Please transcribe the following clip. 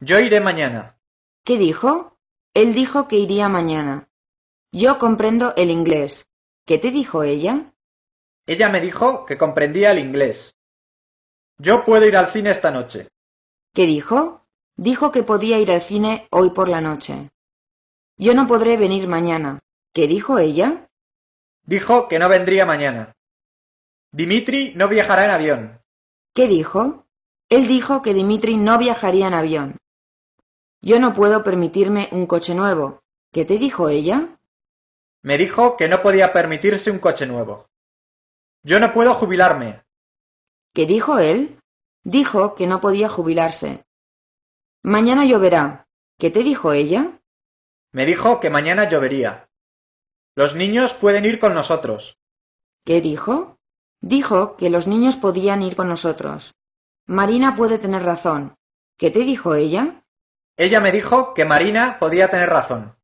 Yo iré mañana. ¿Qué dijo? Él dijo que iría mañana. Yo comprendo el inglés. ¿Qué te dijo ella? Ella me dijo que comprendía el inglés. Yo puedo ir al cine esta noche. ¿Qué dijo? Dijo que podía ir al cine hoy por la noche. Yo no podré venir mañana. ¿Qué dijo ella? Dijo que no vendría mañana. Dimitri no viajará en avión. ¿Qué dijo? Él dijo que Dimitri no viajaría en avión. Yo no puedo permitirme un coche nuevo. ¿Qué te dijo ella? Me dijo que no podía permitirse un coche nuevo. Yo no puedo jubilarme. ¿Qué dijo él? Dijo que no podía jubilarse. Mañana lloverá. ¿Qué te dijo ella? Me dijo que mañana llovería. Los niños pueden ir con nosotros. ¿Qué dijo? Dijo que los niños podían ir con nosotros. Marina puede tener razón. ¿Qué te dijo ella? Ella me dijo que Marina podía tener razón.